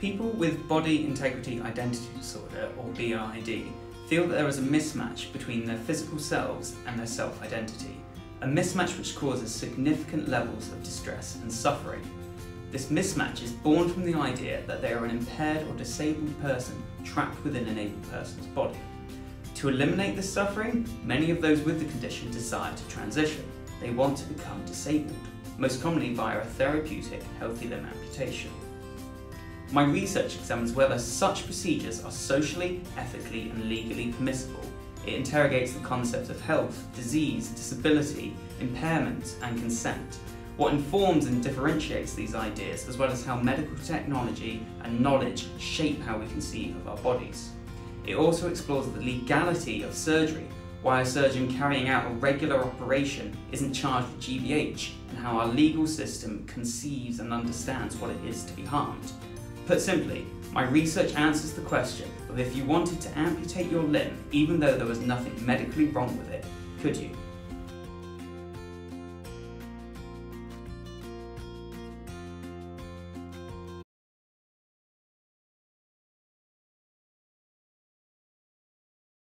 People with body integrity identity disorder, or BID, feel that there is a mismatch between their physical selves and their self identity, a mismatch which causes significant levels of distress and suffering. This mismatch is born from the idea that they are an impaired or disabled person trapped within an able person's body. To eliminate this suffering, many of those with the condition desire to transition. They want to become disabled, most commonly via a therapeutic healthy limb amputation. My research examines whether such procedures are socially, ethically and legally permissible. It interrogates the concepts of health, disease, disability, impairment and consent, what informs and differentiates these ideas, as well as how medical technology and knowledge shape how we conceive of our bodies. It also explores the legality of surgery, why a surgeon carrying out a regular operation isn't charged with GBH, and how our legal system conceives and understands what it is to be harmed. Put simply, my research answers the question of if you wanted to amputate your limb even though there was nothing medically wrong with it, could you?